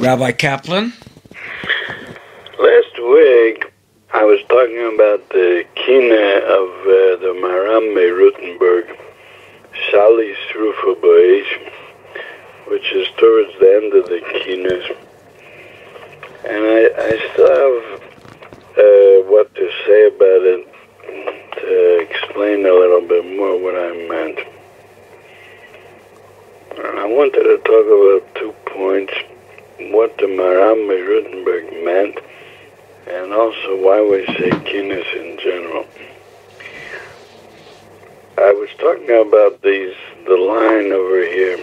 Rabbi Kaplan? Last week, I was talking about the kina of uh, the Maharam Rothenburg, Shali Srufa which is towards the end of the kinas. And I, I still have uh, what to say about it to explain a little bit more what I meant. I wanted to talk about two points what the Maharam Rothenburg meant and also why we say kinnis in general. I was talking about these the line over here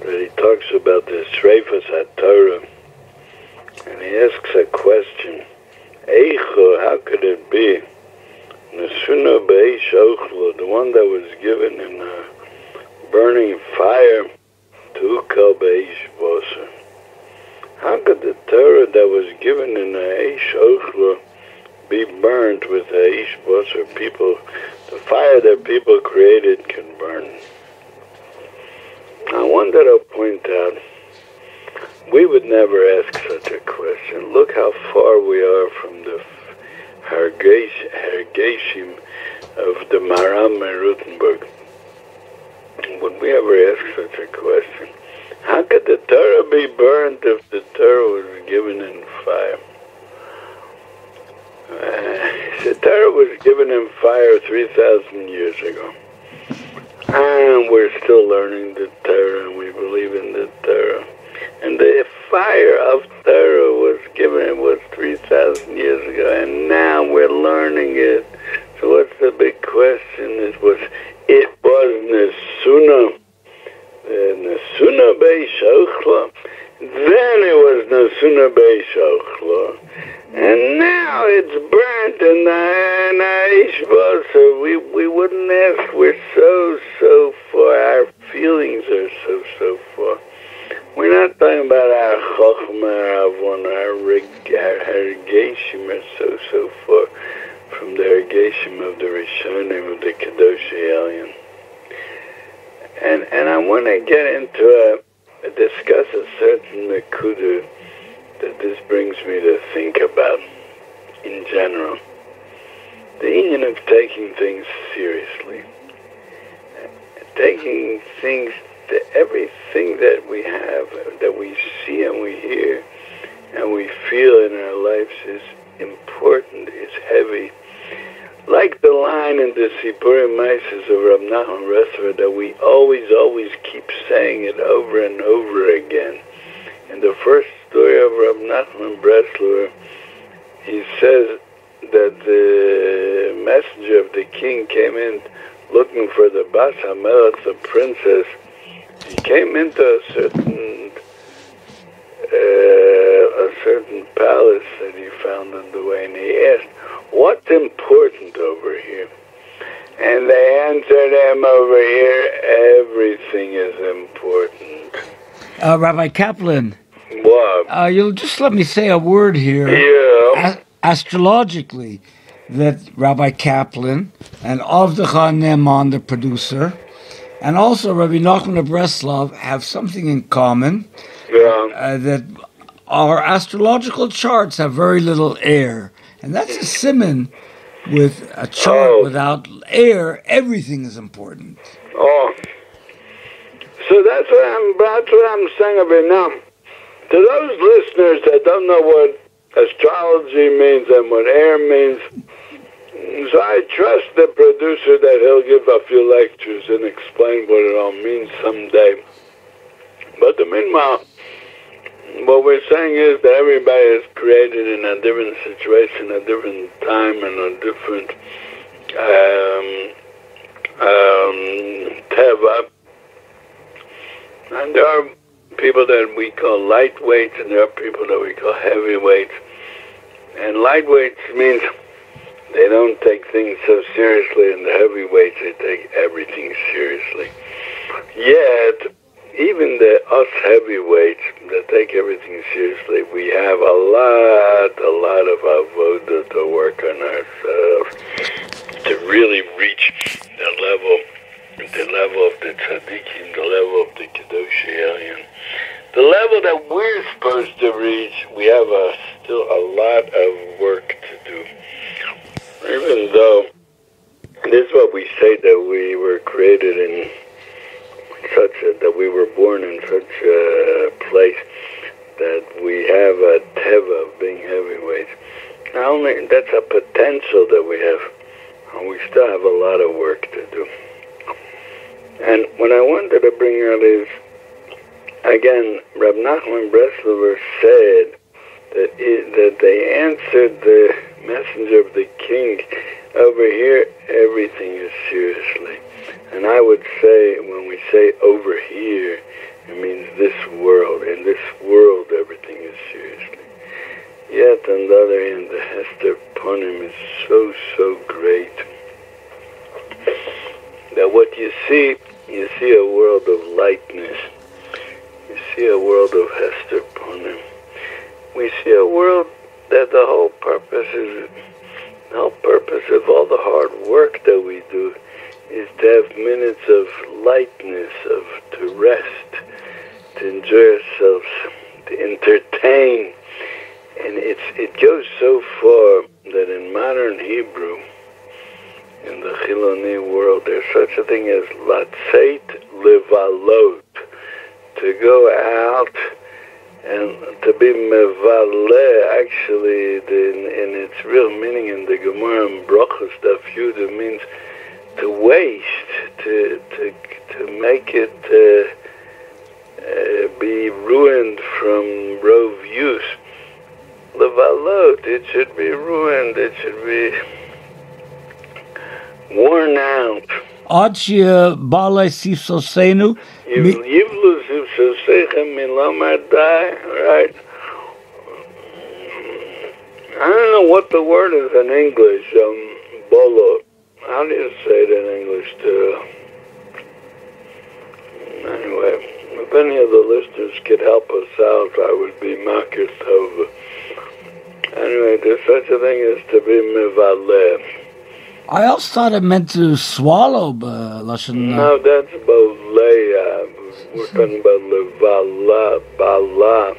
that he talks about the Sreifas HaTorah and he asks a question. Eicho, how could it be? Nesuna Beish Ochlo, the one that was given in a burning fire to Ukal Beish. How could the Torah that was given in the Eish Ochla be burned with the Eish Boser? People, the fire that people created can burn. I wanted to point out, we would never ask such a question. Look how far we are from the Hergeshim of the Maharam and Rothenburg. Would we ever ask such a question? How could the Torah be burned if the Torah was given in fire? Uh, the Torah was given in fire 3,000 years ago. And we're still learning the Torah and we believe in the Torah. And the fire of Torah was given it was 3,000 years ago. And now we're learning it. So what's the big question? It was, Nesuna Beish Ochla. Then it was Nesuna Beish Ochla. And now it's burnt in the Ishba, so we, we wouldn't ask. We're so, so far. Our feelings are so, so far. We're not talking about our Chochmah, our Avon, our, Hergeshim are so, so far from the Hergeshim of the Rishonim, of the Kedoshei Elyon and and I want to get into a, discuss a certain nakuda that this brings me to think about in general. The union of taking things seriously, taking things, everything that we have, that we see and we hear, and we feel in our lives is important, is heavy like the line in the Sipurim Mises of Rab Nachman Bresler that we always, always keep saying it over and over again. In the first story of Rab Nachman Bresler, he says that the messenger of the king came in looking for the Bas HaMelech, the princess. He came into a certain uh, a certain palace that he found on the way, and he asked, what's important over here? And they answered him over here, everything is important. Uh, Rabbi Kaplan. What? Uh, you'll just let me say a word here. Yeah. A- astrologically, that Rabbi Kaplan and Avdecha Neman, the producer, and also Rabbi Nachman of Breslov have something in common. Yeah. Uh, that our astrological charts have very little air. And that's a simon with a chart Oh. without air, everything is important. Oh. So that's what I'm that's what I'm saying about now. To those listeners that don't know what astrology means and what air means, so I trust the producer that he'll give a few lectures and explain what it all means someday. But the meanwhile, what we're saying is that everybody is created in a different situation, a different time, and a different um, um, teva. And there are people that we call lightweights, and there are people that we call heavyweights. And lightweights means they don't take things so seriously, and the heavyweights they take everything seriously. Yet even the us heavyweights that take everything seriously, we have a lot, a lot of avoda to work on ourselves to really reach the level, the level of the tzaddikim, the level the kedoshei elyon, the level that we're supposed to reach, we have a, still a lot of work to do. Even though this is what we say that we were created in such a, that we were born in such a place that we have a teva of being heavyweights. Not only that's a potential that we have, and we still have a lot of work to do. And what I wanted to bring out is, again, Rab Nachman Breslover said that it, that they answered the messenger of the king. Over here, everything is seriously. And I would say, when we say over here, it means this world. In this world, everything is seriously. Yet, on the other hand, the Hester Punim is so, so great that what you see, you see a world of lightness. You see a world of Hester Punim. We see a world that the whole purpose is, the whole purpose of all the hard work that we do is to have minutes of lightness, of to rest, to enjoy ourselves, to entertain. And it's it goes so far that in modern Hebrew, in the Chiloni world, there's such a thing as latzeit levalot, to go out and to be mevale. Actually, in, in its real meaning in the Gemara and Brachos Daf Yudah means to waste, to to to make it uh, uh, be ruined from rove use. Levalot, it should be ruined. It should be worn out. Achia Bala Sisosenu. Yivlu Sisosechem Milamadai, right? I don't know what the word is in English. Um, Bolo. How do you say it in English too? Anyway, if any of the listeners could help us out, I would be Makir Tov. Anyway, there's such a thing as to be Mivaleh. I also thought it meant to swallow, but Lashon. uh, No, that's Boleya. We're talking about Levala, Bala.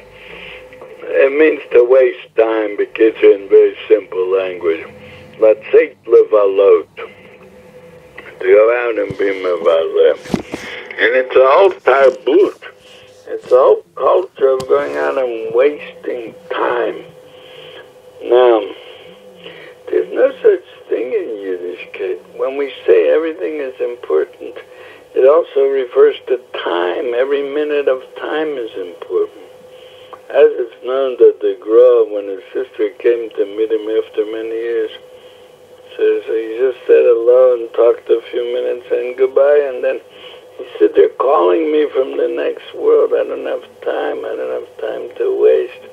It means to waste time, are in very simple language. Let's say Levalot. To go out and be Mevaleh. And it's a whole tarbut. It's a whole culture of going out and wasting time. Now, there's no such thing in Yiddishkeit. When we say everything is important, it also refers to time. Every minute of time is important. As it's known that the Gra, when his sister came to meet him after many years, says he just said hello and talked a few minutes and goodbye, and then he said, they're calling me from the next world. I don't have time. I don't have time to waste.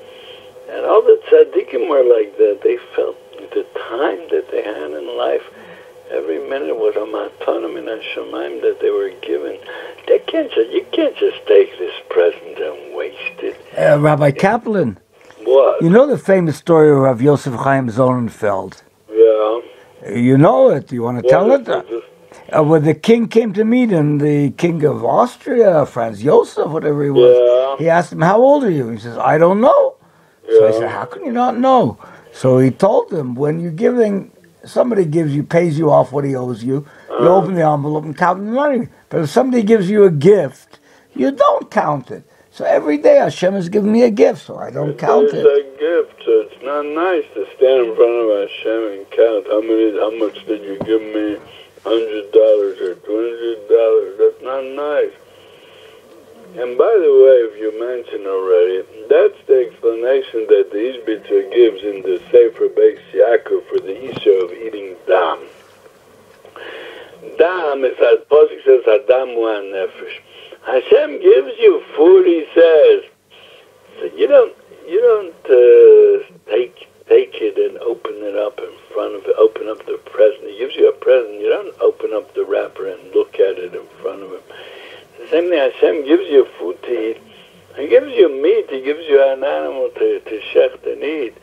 And all the tzaddikim were like that. They felt the time that they had in life. Every minute was a matanim and a shemaim that they were given. They can't just, you can't just take this present and waste it. uh, Rabbi Kaplan, What? you know the famous story of Rav Yosef Chaim Zonnenfeld. yeah. You know it. You want to tell it? it? Uh, when the king came to meet him, the king of Austria, Franz Josef, whatever he was, Yeah. he asked him, How old are you? He says, I don't know. So I said, How can you not know? So he told them, When you're giving, somebody gives you, pays you off what he owes you, you Uh. open the envelope and count the money. But if somebody gives you a gift, you don't count it. So every day Hashem has given me a gift, so I don't count it. it's a gift, so it's not nice to stand in front of Hashem and count how many, how much did you give me? Hundred dollars or two hundred dollars. That's not nice. And by the way, if you mentioned already, that's the explanation that the Ishbitzer gives in the Sefer Beis Yaakov for the issue of eating dam. Dam is as Posik says, Adam one nefesh. Hashem gives you food, he says. So you don't you don't uh, take take it and open it up in front of it, open up the present. He gives you a present. You don't open up the wrapper and look at it in front of him. Thing. Hashem gives you food to eat. He gives you meat. He gives you an animal to to shecht and eat.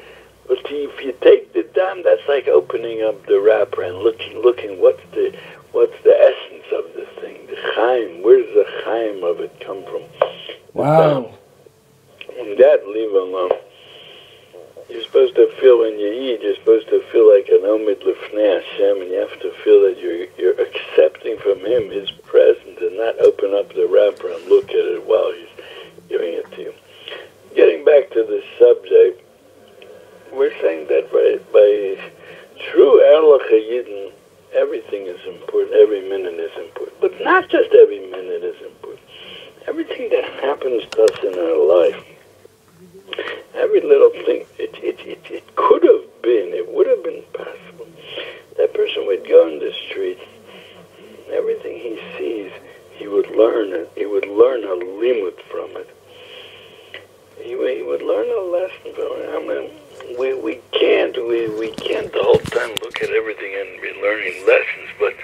But if you take the dam, that's like opening up the wrapper and looking looking what's the what's the essence of the thing. The chaim. Where's the chaim of it come from? Wow. dam. That leave alone. You're supposed to feel when you eat. You're supposed to feel like an omid lefnei Hashem, and you have to feel that you're you're accepting from Him His presence, and not open up the wrapper and look at it while He's giving it to you. Getting back to the subject, we're saying that by by true Erlich Yidden, everything is important. Every minute is important, but not just every minute is important. Everything that happens to us in our life every little thing. It, it, it, it could have been, it would have been possible. That person would go in the street, everything he sees, he would learn it. He would learn a limit from it. He, he would learn a lesson from it. I mean, we, we can't, we, we can't the whole time look at everything and be learning lessons, but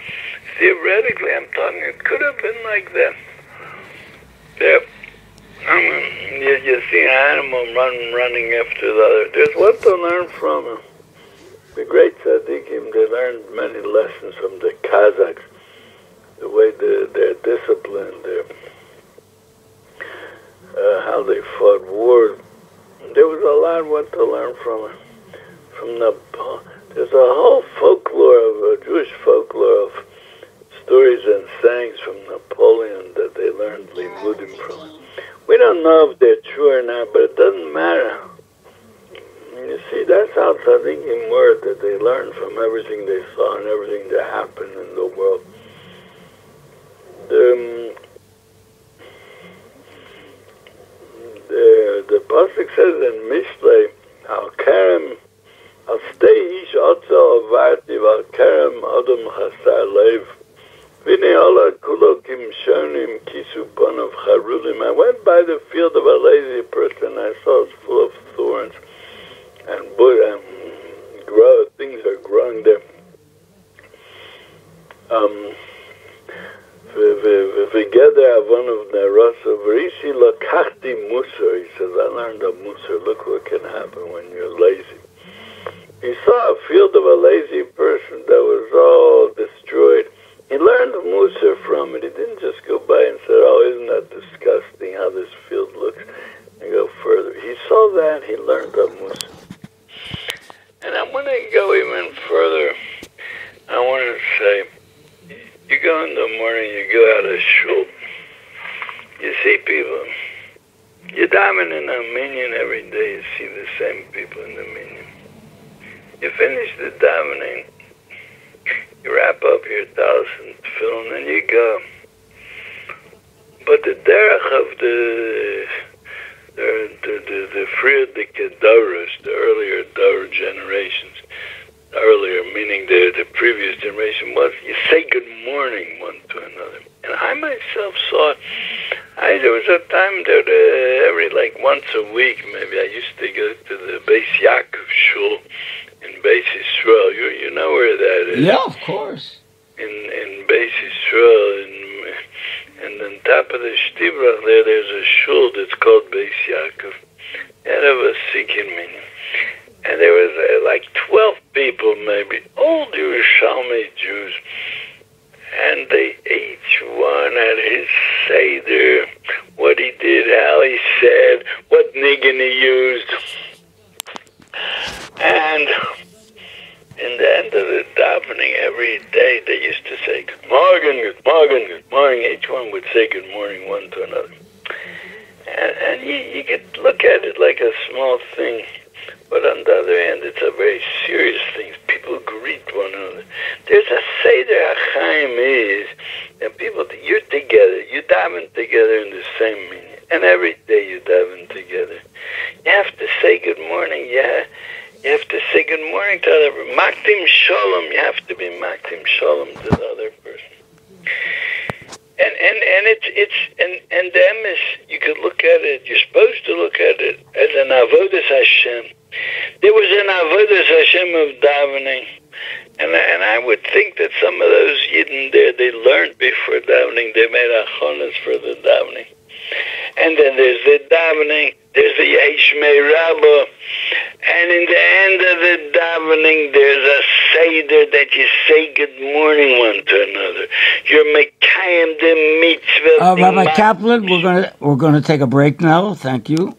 theoretically, I'm talking, it could have been like that. There, I mean, you, you see an run, running after the other. There's what to learn from him. The great tzaddikim, they learned many lessons from the Cossacks, the way the, they're disciplined, their, uh, how they fought wars. There was a lot what to learn from it. From the, there's a whole folklore of a Jewish folklore of stories and sayings from Napoleon that they learned limudim from. We don't know if they're true or not, but it doesn't matter. You see, that's how tzaddikim were, that they learned from everything they saw and everything that happened in the world. The, um, the, the Pasuk says in Mishlei, Al Kerem, Al Stay Ish Otzo Avarti, Al Kerem Adam Hasar Lev, I went by the field of a lazy person. I saw it's full of thorns and um, grow things are growing there. Um, the Rasa Varishi Lakachti Musar. He says, I learned a Musar. Look what can happen when you're lazy. He saw a field of a lazy person that was all destroyed he learned the Musa from it. He didn't just go by and say, oh, isn't that disgusting how this field looks, and go further. He saw that, he learned the Musa. And I want to go even further. I want to say, you go in the morning, you go out of shul, you see people. You're diamond in a minyan every day, you see the same people in the minyan. You finish the davening, you wrap up your thousand film and you go. But the derech of the the the the, the frierdike Doros, the earlier Dor generations, earlier meaning the the previous generation was you one to another. And I myself saw I there was a time that uh, every like once a week maybe I used to go to the Beis Yaakov shul in Beis Yisrael. You you know where that is? Yeah, of course. In in Beis Yisrael, and and on top of the Shtiblach there, there's a shul that's called Beis Yaakov. A Sikhin meaning. And there was uh, like 12 people, maybe, old Yerushalmi They each one had his Seder, what he did, how he said, what niggin he used. And in the end of the davening every day, they used to say, Good morning, good morning, good morning. Each one would say good morning one to another. And, and you, you could look at it like a small thing, but on the other hand, it's a very serious thing. People greet one another. There's a Seder Achaim is that people, you're together, you daven together in the same minyan. And every day you daven together. You have to say good morning, yeah. You have to say good morning to the other Maktim Shalom. You have to be Maktim Shalom to the other person. And and and it's it's and and the emes, you could look at it. You're supposed to look at it as an avodas Hashem. There was an avodas Hashem of davening, and and I would think that some of those yidden there they learned before davening. They made achonas for the davening, and then there's the davening. There's the Yeshmei Rabbah, and in the end of the davening, there's a seder that you say good morning one to another. You're mekayim the mitzvah. Uh, Rabbi Kaplan, we're gonna we're gonna take a break now. Thank you.